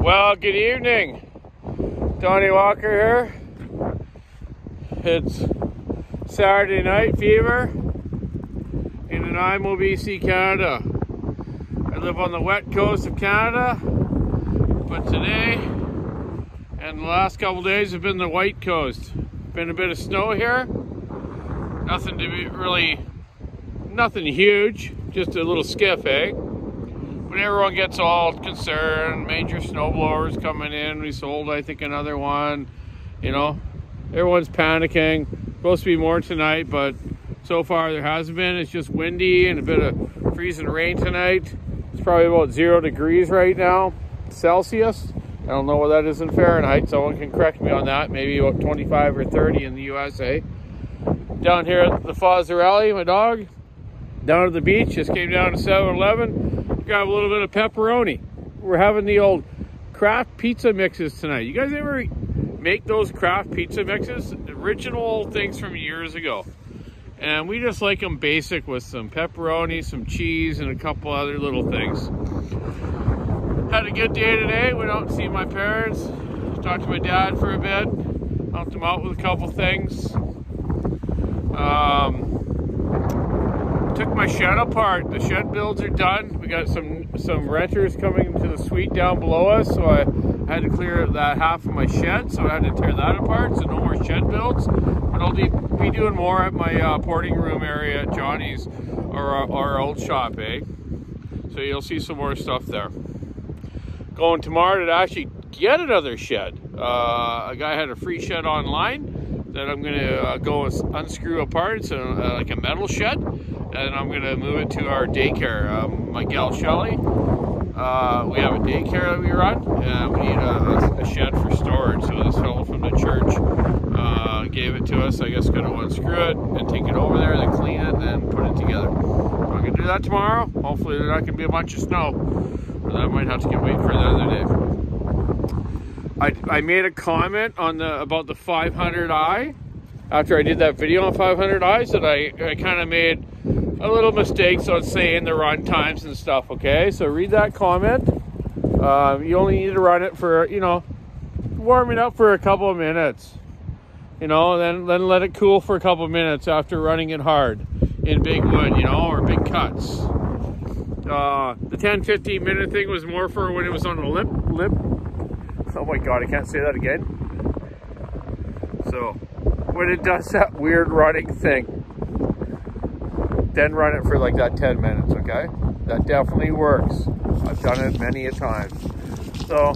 Well, good evening. Donny Walker here. It's Saturday night fever in Nanaimo, BC, Canada. I live on the wet coast of Canada, but today and the last couple days have been the white coast. Been a bit of snow here. Nothing to be really, nothing huge, just a little skiff, eh? But everyone gets all concerned. Major snowblowers coming in. We sold, I think, another one. You know, everyone's panicking. Supposed to be more tonight, but so far there hasn't been. It's just windy and a bit of freezing rain tonight. It's probably about zero degrees right now, Celsius. I don't know what that is in Fahrenheit. Someone can correct me on that. Maybe about 25 or 30 in the USA. Down here at the Fozzarelli, my dog, down at the beach, just came down to 7-Eleven grab a little bit of pepperoni. We're having the old Kraft pizza mixes tonight. You guys ever make those Kraft pizza mixes? Original old things from years ago. And we just like them basic with some pepperoni, some cheese, and a couple other little things. Had a good day today. Went out to see my parents. Talked to my dad for a bit. Helped him out with a couple things. Um, took my shed apart. The shed builds are done. We got some some renters coming to the suite down below us, so I had to clear that half of my shed, so I had to tear that apart. So no more shed builds. But I'll be, doing more at my uh, porting room area at Johnny's, or our, our old shop, eh? So you'll see some more stuff there. Going tomorrow to actually get another shed. Uh, a guy had a free shed online that I'm going to uh, go unscrew apart. It's a, uh, like a metal shed and I'm gonna move it to our daycare. Um, my gal Shelly, uh, we have a daycare that we run, and we need a, a shed for storage. So this fellow from the church uh, gave it to us. I guess gonna unscrew it and take it over there, then clean it, and then put it together. So I'm gonna do that tomorrow. Hopefully there's not gonna be a bunch of snow, I might have to get wait for another day. I, I made a comment on the about the 500i after I did that video on 500i that I, I kind of made a little mistakes on saying the run times and stuff, okay? So read that comment. Um, you only need to run it for, you know, warming up for a couple of minutes. You know, then, then let it cool for a couple of minutes after running it hard in big wood, you know, or big cuts. Uh, the 10 15 minute thing was more for when it was on a lip. lip. Oh my god, I can't say that again. So, when it does that weird running thing, then run it for like that 10 minutes, okay? That definitely works. I've done it many a time. So,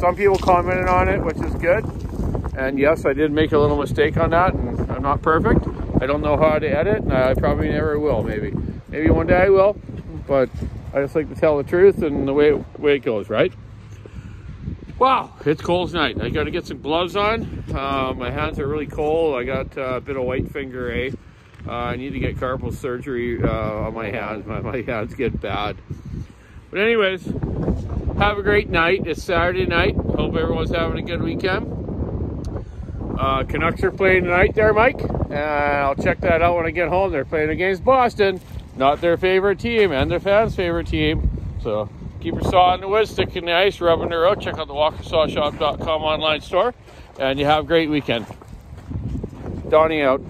some people commented on it, which is good. And yes, I did make a little mistake on that, and I'm not perfect. I don't know how to edit, and I probably never will, maybe. Maybe one day I will, but I just like to tell the truth and the way, way it goes, right? Wow, it's cold tonight. I got to get some gloves on. Uh, my hands are really cold. I got uh, a bit of white finger, eh? Uh, I need to get carpal surgery uh, on my hands. My, my hands get bad. But anyways, have a great night. It's Saturday night. Hope everyone's having a good weekend. Uh, Canucks are playing tonight there, Mike. I'll check that out when I get home. They're playing against Boston. Not their favorite team and their fans' favorite team. So keep your saw on the wood, stick in the ice, rubbing her out. Check out the walkersawshop.com online store. And you have a great weekend. Donny out.